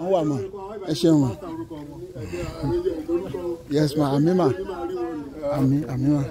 wọ́n wà mà ẹ ṣeun mà yes ma àmì mà àmì àmì mà.